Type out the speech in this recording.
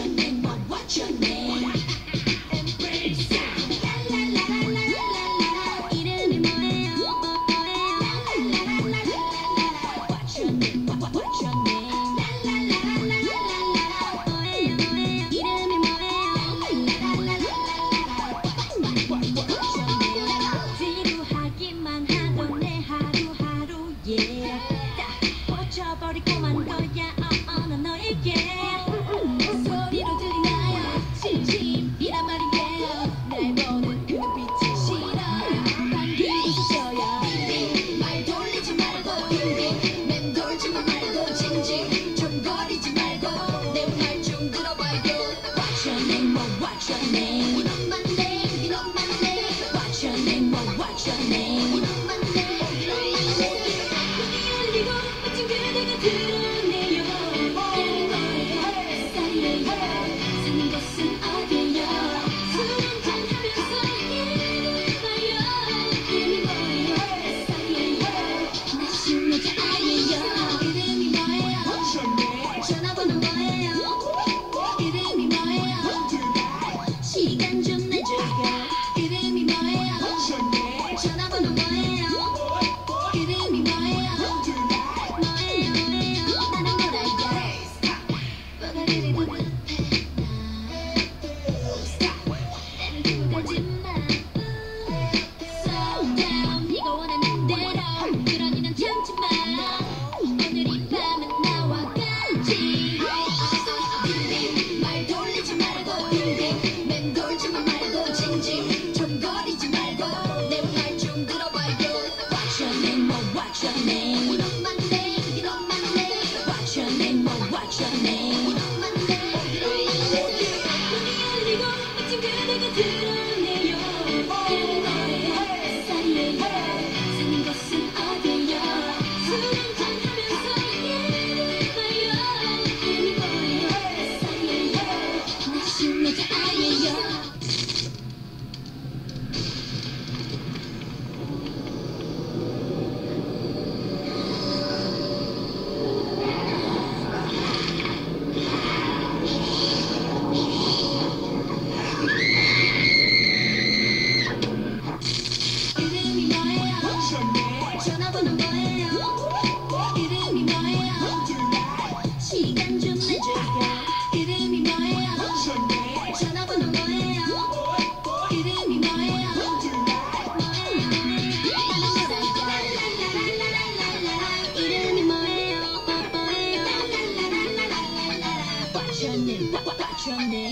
your name, what's your name? La la la la la la. La. What's your name? What, what's your name? La la la la la la la. Well, what's your name? change Hey. Hey. 뭐